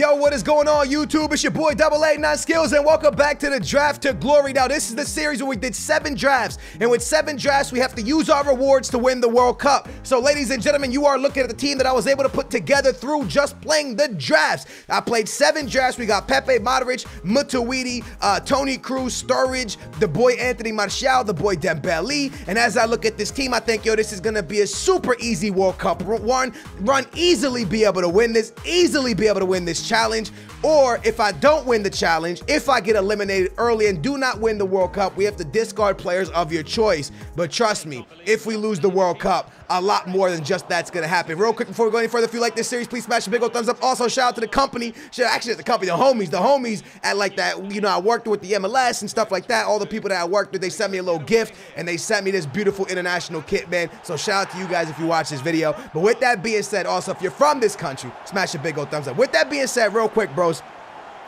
Yo, what is going on, YouTube? It's your boy Double A Nine Skills, and welcome back to the Draft to Glory. Now, this is the series where we did seven drafts, and with seven drafts, we have to use our rewards to win the World Cup. So, ladies and gentlemen, you are looking at the team that I was able to put together through just playing the drafts. I played seven drafts. We got Pepe Modric, Matuidi, uh, Toni Kroos, Sturridge, the boy Anthony Martial, the boy Dembele. And as I look at this team, I think, yo, this is gonna be a super easy World Cup run. Run easily, be able to win this, easily be able to win this challenge. Or if I don't win the challenge, if I get eliminated early and do not win the World Cup, we have to discard players of your choice. But trust me, if we lose the World Cup, a lot more than just that's gonna happen. Real quick before we go any further, if you like this series, please smash a big old thumbs up. Also, shout out to the company, actually the company, the homies, the homies at like that, you know, I worked with the MLS and stuff like that. All the people that I worked with, they sent me a little gift and they sent me this beautiful international kit, man. So shout out to you guys if you watch this video. But with that being said, also, if you're from this country, smash a big old thumbs up. With that being said, real quick, bros,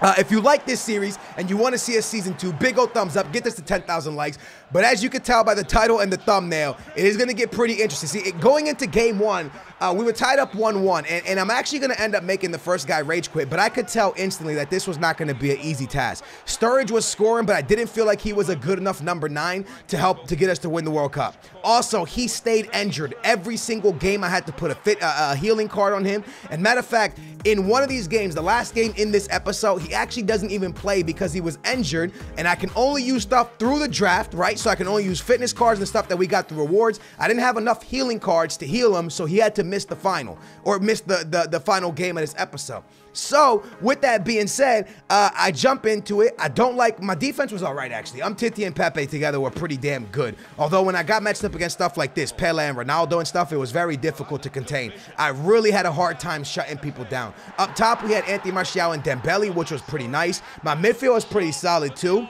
uh, if you like this series and you want to see a season two, big old thumbs up. Get this to 10,000 likes. But as you can tell by the title and the thumbnail, it is going to get pretty interesting. See, it, going into game one, uh, we were tied up 1-1, and, and, I'm actually going to end up making the first guy rage quit, but I could tell instantly that this was not going to be an easy task. Sturridge was scoring, but I didn't feel like he was a good enough number nine to help to get us to win the World Cup. Also, he stayed injured. Every single game I had to put a, fit, uh, a healing card on him. And matter of fact, in one of these games, the last game in this episode, he actually doesn't even play because he was injured, and I can only use stuff through the draft, right? So I can only use fitness cards and stuff that we got through rewards. I didn't have enough healing cards to heal him, so he had to miss the final or miss the, the, the final game of this episode. So, with that being said, uh, I jump into it. I don't like my defense was all right actually. Umtiti and Pepe together were pretty damn good. Although when I got matched up against stuff like this, Pele and Ronaldo and stuff, it was very difficult to contain. I really had a hard time shutting people down. Up top, we had Anthony Martial and Dembele, which was pretty nice. My midfield was pretty solid too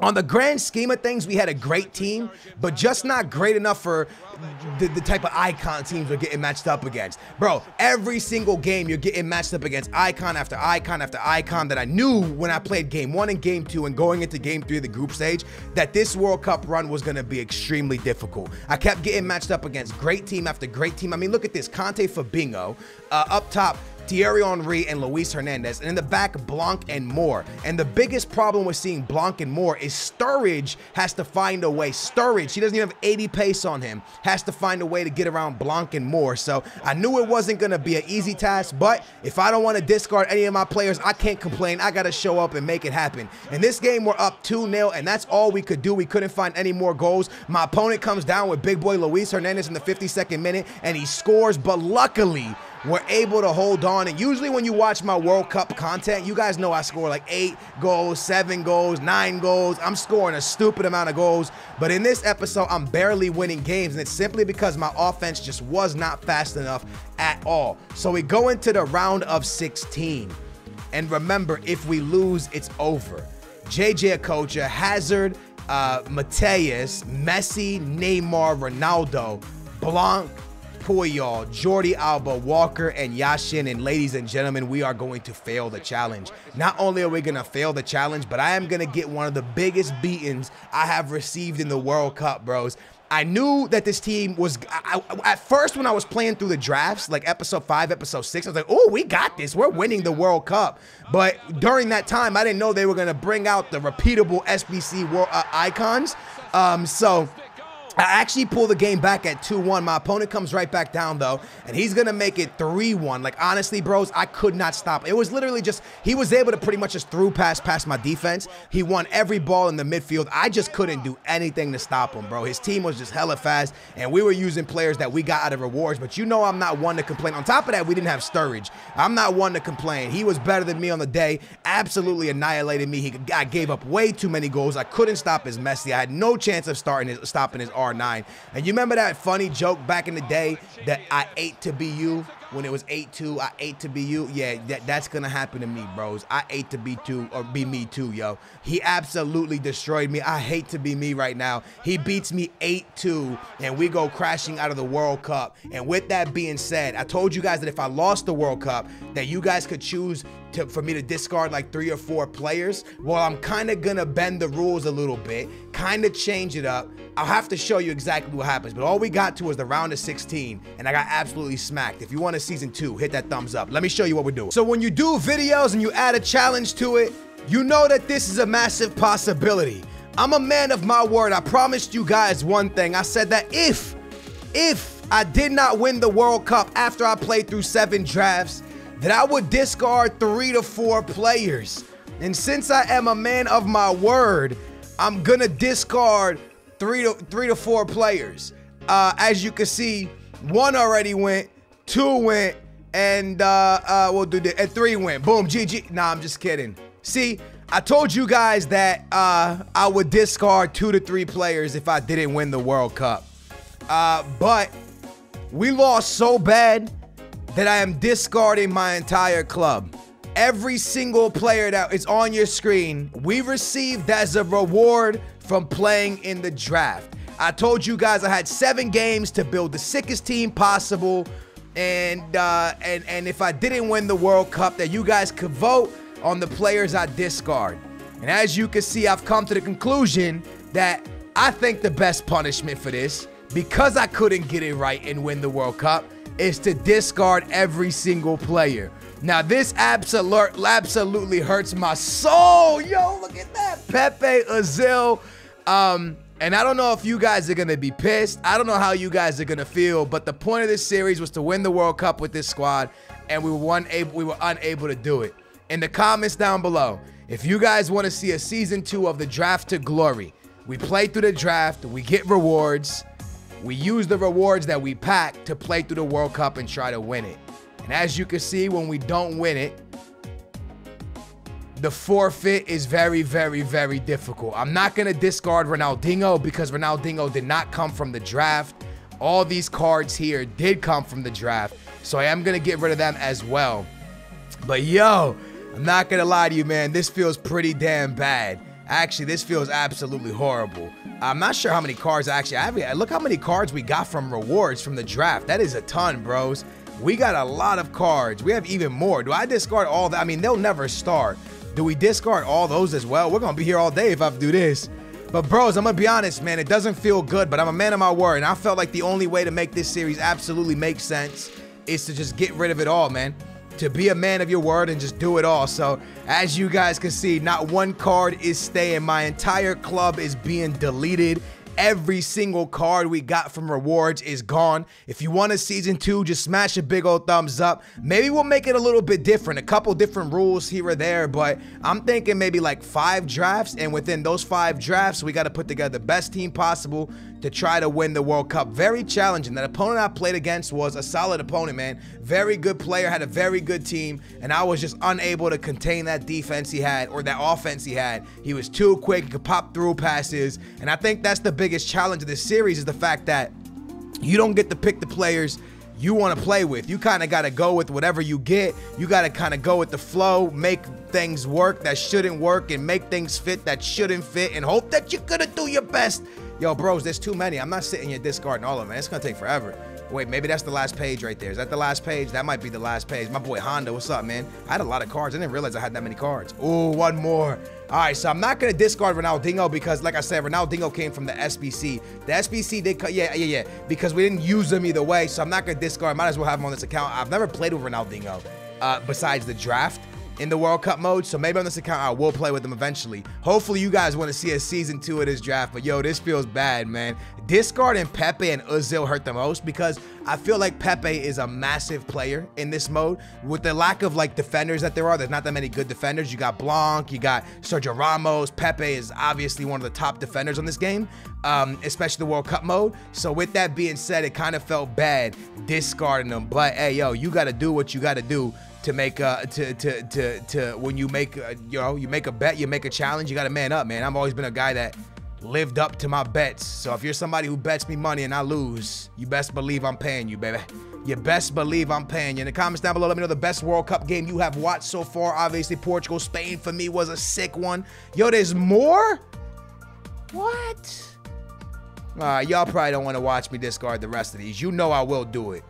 on the grand scheme of things, we had a great team, but just not great enough for the, the, type of icon teams we're getting matched up against. Bro, every single game you're getting matched up against icon after icon after icon that I knew when I played game one and game two and going into game three of the group stage that this World Cup run was going to be extremely difficult. I kept getting matched up against great team after great team. I mean, look at this. Kante Fabinho. Uh, up top, Thierry Henry and Luis Hernandez, and in the back, Blanc and Moore. And the biggest problem with seeing Blanc and Moore is Sturridge has to find a way. Sturridge, he doesn't even have 80 pace on him, has to find a way to get around Blanc and Moore. So I knew it wasn't going to be an easy task, but if I don't want to discard any of my players, I can't complain. I got to show up and make it happen. In this game, we're up 2-0, and that's all we could do. We couldn't find any more goals. My opponent comes down with big boy Luis Hernandez in the 52nd minute, and he scores, but luckily, we're able to hold on. And usually when you watch my World Cup content, you guys know I score like eight goals, seven goals, nine goals. I'm scoring a stupid amount of goals. But in this episode, I'm barely winning games. And it's simply because my offense just was not fast enough at all. So we go into the round of 16. And remember, if we lose, it's over. JJ Okocha, Hazard, uh, Matthäus, Messi, Neymar, Ronaldo, Blanc, Puyol, Jordi Alba, Walker, and Yashin. And ladies and gentlemen, we are going to fail the challenge. Not only are we going to fail the challenge, but I am going to get one of the biggest beatings I have received in the World Cup, bros. I knew that this team was. I, I, at first, when I was playing through the drafts, like episode five, episode six, I was like, "Oh, we got this. We're winning the World Cup." But during that time, I didn't know they were going to bring out the repeatable SBC world, uh, icons. Um, so I actually pull the game back at 2-1. My opponent comes right back down, though, and he's going to make it 3-1. Like, honestly, bros, I could not stop. It was literally just, he was able to pretty much just through pass past my defense. He won every ball in the midfield. I just couldn't do anything to stop him, bro. His team was just hella fast, and we were using players that we got out of rewards, but you know I'm not one to complain. On top of that, we didn't have Sturridge. I'm not one to complain. He was better than me on the day, absolutely annihilated me. He I gave up way too many goals. I couldn't stop his Messi. I had no chance of starting his, stopping his R9. And you remember that funny joke back in the day that I ate to be you? When it was 8-2, I ate to be you. Yeah, that, that's going to happen to me, bros. I ate to be two or be me too, yo. He absolutely destroyed me. I hate to be me right now. He beats me 8-2 and we go crashing out of the World Cup. And with that being said, I told you guys that if I lost the World Cup, that you guys could choose to, for me to discard like three or four players. Well, I'm kind of going to bend the rules a little bit, kind of change it up. I'll have to show you exactly what happens. But all we got to was the round of 16, and I got absolutely smacked. If you want to season two, hit that thumbs up. Let me show you what we're doing. So when you do videos and you add a challenge to it, you know that this is a massive possibility. I'm a man of my word. I promised you guys one thing. I said that if, if I did not win the World Cup after I played through seven drafts, that I would discard three to four players. And since I am a man of my word, I'm gonna discard three to three to four players. Uh, as you can see, one already went, two went, and uh, uh, we'll do the and three went. Boom, GG. Nah, I'm just kidding. See, I told you guys that uh, I would discard two to three players if I didn't win the World Cup. Uh, but we lost so bad that I am discarding my entire club. Every single player that is on your screen, we received as a reward from playing in the draft. I told you guys I had seven games to build the sickest team possible. And uh, and and if I didn't win the World Cup, that you guys could vote on the players I discard. And as you can see, I've come to the conclusion that I think the best punishment for this, because I couldn't get it right and win the World Cup, is to discard every single player. Now, this absolutely hurts my soul. Yo, look at that. Pepe, Ozil. Um, and I don't know if you guys are going to be pissed. I don't know how you guys are going to feel. But the point of this series was to win the World Cup with this squad. And we were, unable, we were unable to do it. In the comments down below, if you guys want to see a season two of the Draft to Glory, we play through the draft, we get rewards. We use the rewards that we pack to play through the World Cup and try to win it. And as you can see, when we don't win it, the forfeit is very, very, very difficult. I'm not going to discard Ronaldinho because Ronaldinho did not come from the draft. All these cards here did come from the draft. So I am going to get rid of them as well. But yo, I'm not going to lie to you, man. This feels pretty damn bad. Actually, this feels absolutely horrible. I'm not sure how many cards actually I have. Look how many cards we got from rewards from the draft. That is a ton, bros. We got a lot of cards. We have even more. Do I discard all that? I mean, they'll never start. Do we discard all those as well? We're to be here all day if I do this. But bros, I'm to be honest, man. It doesn't feel good, but I'm a man of my word. And I felt like the only way to make this series absolutely make sense is to just get rid of it all, man to be a man of your word and just do it all. So, as you guys can see, not one card is staying. My entire club is being deleted. Every single card we got from rewards is gone. If you want a season two, just smash a big old thumbs up. Maybe we'll make it a little bit different, a couple different rules here or there, but I'm thinking maybe like five drafts, and within those five drafts, we got to put together the best team possible to try to win the World Cup. Very challenging. That opponent I played against was a solid opponent, man. Very good player, had a very good team, and I was just unable to contain that defense he had or that offense he had. He was too quick, he could pop through passes, and I think that's the biggest challenge of this series is the fact that you don't get to pick the players you want to play with. You kind of got to go with whatever you get. You got to kind of go with the flow, make things work that shouldn't work, and make things fit that shouldn't fit, and hope that you're going to do your best Yo, bros, there's too many. I'm not sitting here discarding all of them. It's gonna take forever. Wait, maybe that's the last page right there. Is that the last page? That might be the last page. My boy Honda, what's up, man? I had a lot of cards. I didn't realize I had that many cards. Oh, one more. All right, so I'm not gonna discard Ronaldinho because, like I said, Ronaldinho came from the SBC. The SBC did cut, yeah, yeah, yeah, because we didn't use them either way. So I'm not gonna discard. Might as well have him on this account. I've never played with Ronaldinho uh, besides the draft in the World Cup mode. So maybe on this account, I will play with them eventually. Hopefully, you guys want to see a season two of this draft. But yo, this feels bad, man. Discard and Pepe and Ozil hurt the most because I feel like Pepe is a massive player in this mode. With the lack of like defenders that there are, there's not that many good defenders. You got Blanc, you got Sergio Ramos. Pepe is obviously one of the top defenders on this game, um, especially the World Cup mode. So with that being said, it kind of felt bad discarding them. But hey, yo, you got to do what you got to do to make uh to to to to when you make uh, you know you make a bet you make a challenge you got to man up man. I've always been a guy that lived up to my bets. So if you're somebody who bets me money and i lose you best believe i'm paying you baby. You best believe i'm paying you. In the comments down below let me know the best world cup game you have watched so far. Obviously portugal spain for me was a sick one. Yo there's more? What? All right y'all probably don't want to watch me discard the rest of these. You know i will do it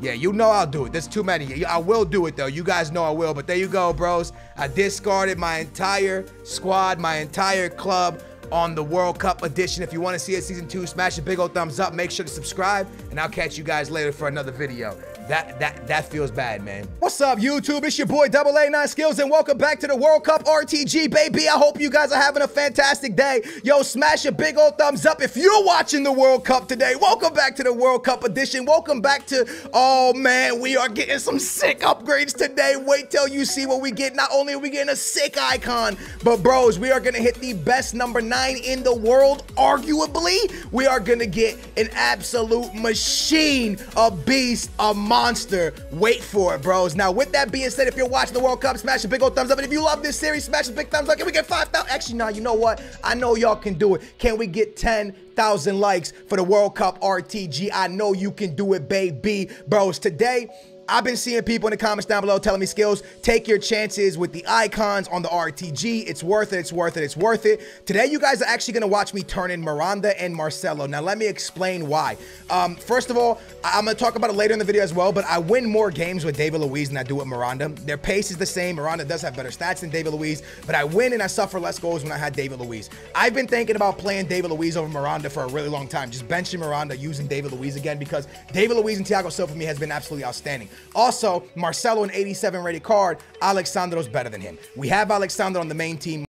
yeah, you know I'll do it. There's too many. I will do it, though. You guys know I will. But there you go, bros. I discarded my entire squad, my entire club on the World Cup edition. If you want to see it season two, smash a big old thumbs up. Make sure to subscribe, and I'll catch you guys later for another video. that that that feels bad, man. What's up, YouTube? It's your boy Double A Nine Skills, and welcome back to the World Cup RTG, baby. I hope you guys are having a fantastic day. Yo, smash a big old thumbs up if you're watching the World Cup today. Welcome back to the World Cup edition. Welcome back to. Oh man, we are getting some sick upgrades today. Wait till you see what we get. Not only are we getting a sick icon, but bros, we are gonna hit the best number nine in the world, arguably. We are gonna get an absolute machine, a beast, a monster. Wait for it, bros. Now, with that being said, if you're watching the World Cup, smash a big old thumbs up. And if you love this series, smash a big thumbs up. Can we get 5,000? Actually, no, you know what? I know y'all can do it. Can we get 10,000 likes for the World Cup RTG? I know you can do it, baby. Bros, today, I've been seeing people in the comments down below telling me skills, take your chances with the icons on the RTG. It's worth it, it's worth it, it's worth it. Today, you guys are actually gonna watch me turn in Miranda and Marcelo. Now, let me explain why. Um, first of all, I'm gonna talk about it later in the video as well, but I win more games with David Luiz than I do with Miranda. Their pace is the same. Miranda does have better stats than David Luiz, but I win and I suffer less goals when I had David Luiz. I've been thinking about playing David Luiz over Miranda for a really long time, just benching Miranda, using David Luiz again, because David Luiz and Thiago Silva for me has been absolutely outstanding. Also, Marcelo, an 87 rated card, Alex Sandro's better than him. We have Alex Sandro on the main team.